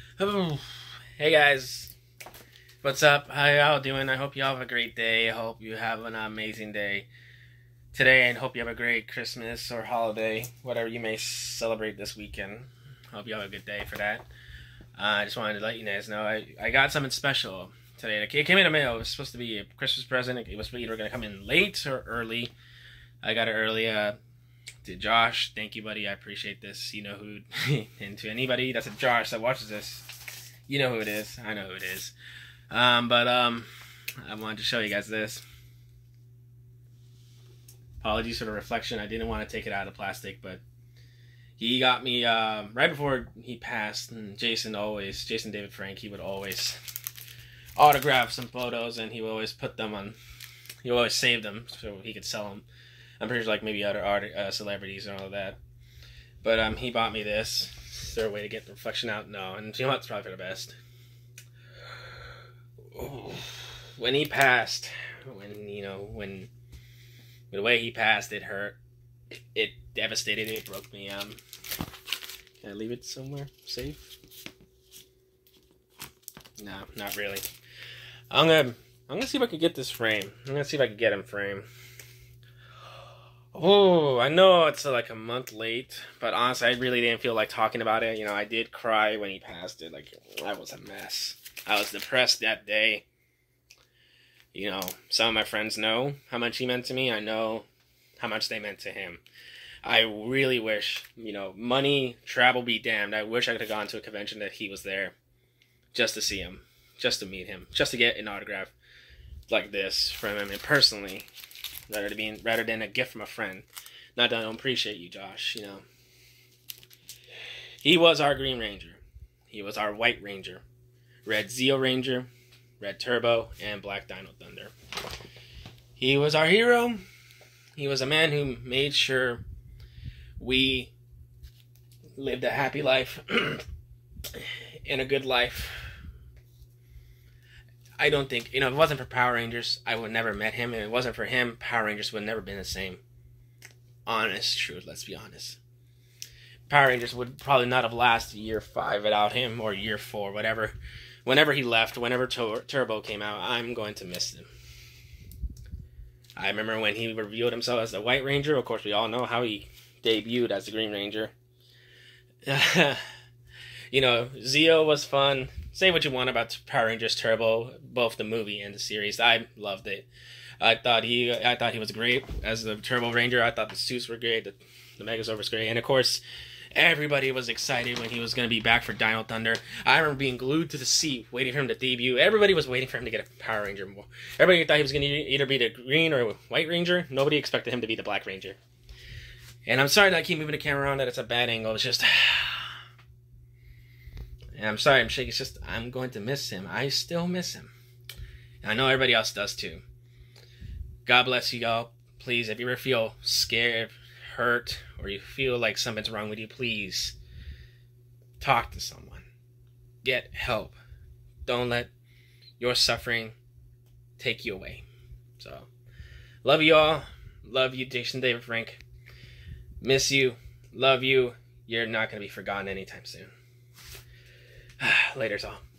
Hey guys, what's up? How y'all doing? I hope y'all have a great day. I hope you have an amazing day today, and hope you have a great Christmas or holiday, whatever you may celebrate this weekend. Hope you have a good day for that. Uh, I just wanted to let you guys know I, I got something special today. It came in the mail. It was supposed to be a Christmas present. It was either going to come in late or early. I got it early. Uh, to Josh, thank you, buddy. I appreciate this. You know who, and to anybody that's a Josh that watches this, you know who it is. I know who it is. Um, but um, I wanted to show you guys this. Apologies for the reflection. I didn't want to take it out of plastic, but he got me uh, right before he passed. And Jason always, Jason David Frank, he would always autograph some photos, and he would always put them on. He would always saved them so he could sell them. I'm pretty sure like maybe other art, uh, celebrities and all of that. But um, he bought me this. Is there a way to get the reflection out? No. And you know what? It's probably for the best. When he passed, when, you know, when the way he passed, it hurt. It devastated me. It broke me. Um, can I leave it somewhere safe? No, not really. I'm gonna, I'm gonna see if I can get this frame. I'm gonna see if I can get him frame. Oh, I know it's like a month late, but honestly, I really didn't feel like talking about it. You know, I did cry when he passed it. Like, I was a mess. I was depressed that day. You know, some of my friends know how much he meant to me. I know how much they meant to him. I really wish, you know, money, travel be damned. I wish I could have gone to a convention that he was there just to see him, just to meet him, just to get an autograph like this from him and personally rather than being rather than a gift from a friend. Not that I don't appreciate you, Josh. You know, he was our Green Ranger. He was our White Ranger, Red Zeo Ranger, Red Turbo, and Black Dino Thunder. He was our hero. He was a man who made sure we lived a happy life and a good life I don't think you know if it wasn't for Power Rangers, I would never met him. If it wasn't for him, Power Rangers would never been the same. Honest truth, let's be honest. Power Rangers would probably not have lasted year five without him, or year four, whatever. Whenever he left, whenever Tur- Turbo came out, I'm going to miss him. I remember when he revealed himself as the White Ranger. Of course, we all know how he debuted as the Green Ranger. you know, Zeo was fun say what you want about Power Rangers Turbo, both the movie and the series. I loved it. I thought he, I thought he was great as the Turbo Ranger. I thought the suits were great. The, the Megazord was great, and of course, everybody was excited when he was going to be back for Dino Thunder. I remember being glued to the seat, waiting for him to debut. Everybody was waiting for him to get a Power Ranger. Everybody thought he was going to either be the Green or White Ranger. Nobody expected him to be the Black Ranger. And I'm sorry that I keep moving the camera around. That it's a bad angle. It's just. And I'm sorry, I'm shaking. It's just I'm going to miss him. I still miss him. And I know everybody else does too. God bless you all. Please, if you ever feel scared, hurt, or you feel like something's wrong with you, please talk to someone. Get help. Don't let your suffering take you away. So, love you all. Love you, Jason David Frank. Miss you. Love you. You're not going to be forgotten anytime soon. Later's all.